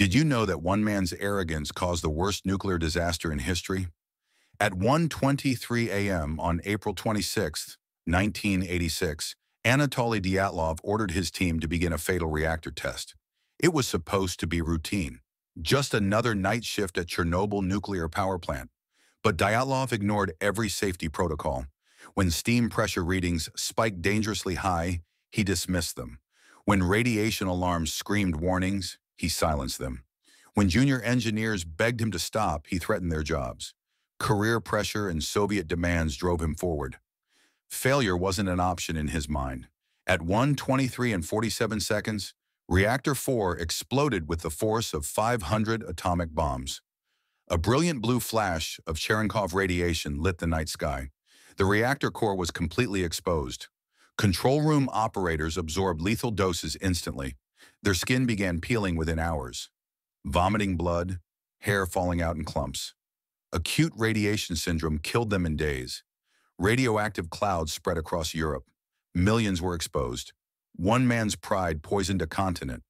Did you know that one man's arrogance caused the worst nuclear disaster in history? At 1.23 a.m. on April 26, 1986, Anatoly Dyatlov ordered his team to begin a fatal reactor test. It was supposed to be routine, just another night shift at Chernobyl nuclear power plant. But Dyatlov ignored every safety protocol. When steam pressure readings spiked dangerously high, he dismissed them. When radiation alarms screamed warnings, he silenced them. When junior engineers begged him to stop, he threatened their jobs. Career pressure and Soviet demands drove him forward. Failure wasn't an option in his mind. At 1.23 and 47 seconds, Reactor 4 exploded with the force of 500 atomic bombs. A brilliant blue flash of Cherenkov radiation lit the night sky. The reactor core was completely exposed. Control room operators absorbed lethal doses instantly. Their skin began peeling within hours. Vomiting blood, hair falling out in clumps. Acute radiation syndrome killed them in days. Radioactive clouds spread across Europe. Millions were exposed. One man's pride poisoned a continent.